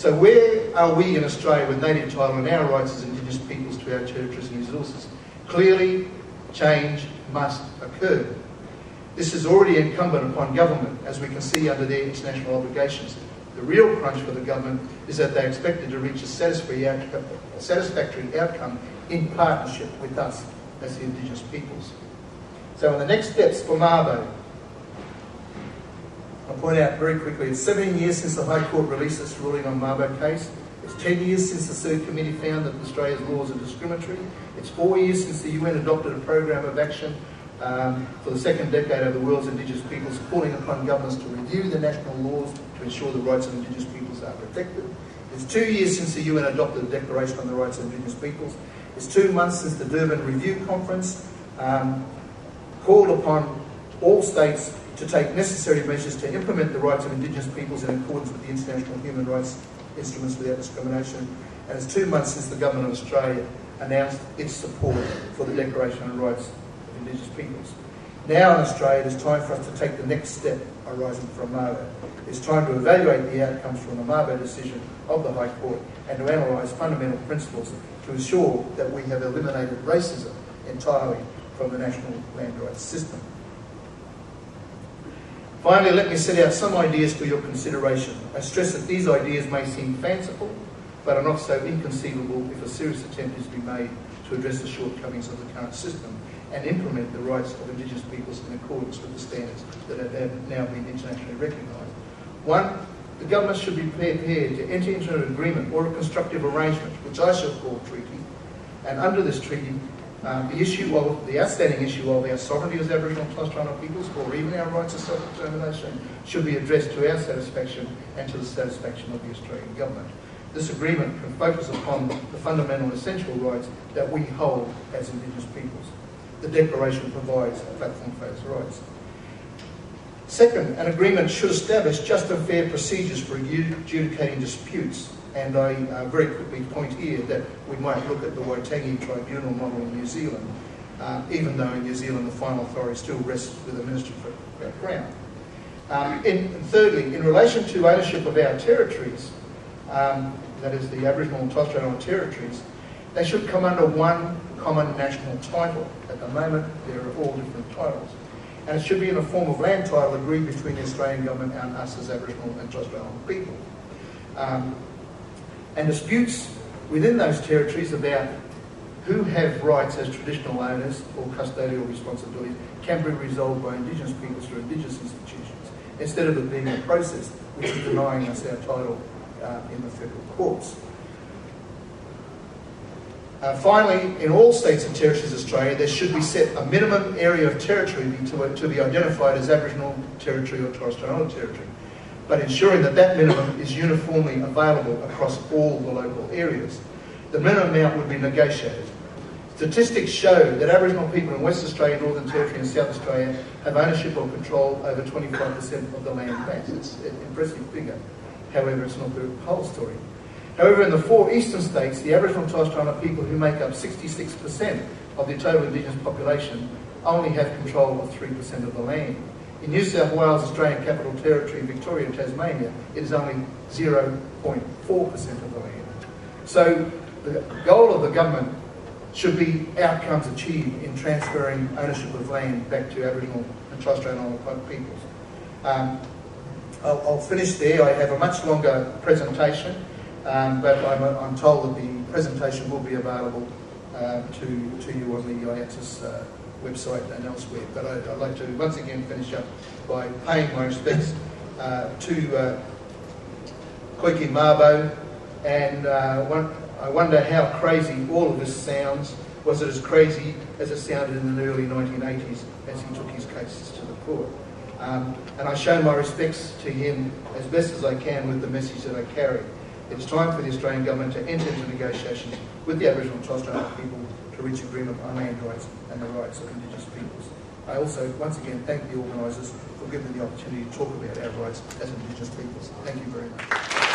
So where are we in Australia with native title and our rights as Indigenous peoples to our territories and resources? Clearly, change must occur. This is already incumbent upon government, as we can see under their international obligations. The real crunch for the government is that they're expected to reach a satisfactory outcome in partnership with us as the Indigenous peoples. So in the next steps for Mabo, point out very quickly, it's 17 years since the High Court released its ruling on Mabo case. It's 10 years since the Third Committee found that Australia's laws are discriminatory. It's four years since the UN adopted a program of action um, for the second decade of the world's Indigenous peoples, calling upon governments to review the national laws to ensure the rights of Indigenous peoples are protected. It's two years since the UN adopted a Declaration on the Rights of Indigenous Peoples. It's two months since the Durban Review Conference um, called upon all states to take necessary measures to implement the rights of Indigenous peoples in accordance with the international human rights instruments without discrimination. And it's two months since the Government of Australia announced its support for the Declaration on Rights of Indigenous Peoples. Now in Australia, it is time for us to take the next step arising from Mabo. It's time to evaluate the outcomes from the Mabo decision of the High Court and to analyse fundamental principles to ensure that we have eliminated racism entirely from the national land rights system. Finally, let me set out some ideas for your consideration. I stress that these ideas may seem fanciful, but are not so inconceivable if a serious attempt is to be made to address the shortcomings of the current system and implement the rights of Indigenous peoples in accordance with the standards that have now been internationally recognised. One, the government should be prepared to enter into an agreement or a constructive arrangement, which I shall call treaty, and under this treaty, um, the issue of the outstanding issue of our sovereignty as Aboriginal and Torres Strait peoples, or even our rights of self-determination, should be addressed to our satisfaction and to the satisfaction of the Australian government. This agreement can focus upon the fundamental essential rights that we hold as Indigenous peoples. The Declaration provides a platform for those rights. Second, an agreement should establish just and fair procedures for adjudicating disputes and I uh, very quickly point here that we might look at the Waitangi Tribunal model in New Zealand, uh, even though in New Zealand the final authority still rests with the Minister for Crown. Um, in, thirdly, in relation to ownership of our territories, um, that is the Aboriginal and Torres Strait Islander territories, they should come under one common national title. At the moment, there are all different titles. And it should be in a form of land title agreed between the Australian government and us as Aboriginal and Torres Strait Islander people. Um, and disputes within those territories about who have rights as traditional owners or custodial responsibilities can be resolved by Indigenous peoples through Indigenous institutions, instead of it being a process which is denying us our title uh, in the federal courts. Uh, finally, in all states and territories of Australia, there should be set a minimum area of territory to, to be identified as Aboriginal territory or Torres Strait Islander territory but ensuring that that minimum is uniformly available across all the local areas. The minimum amount would be negotiated. Statistics show that Aboriginal people in West Australia, Northern Territory and South Australia have ownership or control over 25% of the land mass. It's an impressive figure. However, it's not the whole story. However, in the four eastern states, the Aboriginal and Torres Strait Islander people who make up 66% of the total Indigenous population only have control of 3% of the land. In New South Wales, Australian Capital Territory, Victoria and Tasmania, it is only 0.4% of the land. So the goal of the government should be outcomes achieved in transferring ownership of land back to Aboriginal and Torres Strait Islander peoples. Um, I'll, I'll, finish there. I have a much longer presentation, um, but I'm, I'm, told that the presentation will be available uh, to, to you on the AIATSIS uh, website and elsewhere. But I, would like to once again finish up by paying my respects uh, to uh, Koiki Mabo, and uh, one, I wonder how crazy all of this sounds. Was it as crazy as it sounded in the early 1980s as he took his cases to the court? Um, and I show my respects to him as best as I can with the message that I carry. It's time for the Australian Government to enter into negotiations with the Aboriginal and Torres Strait Islander people to reach agreement on land rights and the rights of Indigenous peoples. I also, once again, thank the organisers for giving me the opportunity to talk about our rights as Indigenous peoples. Thank you very much.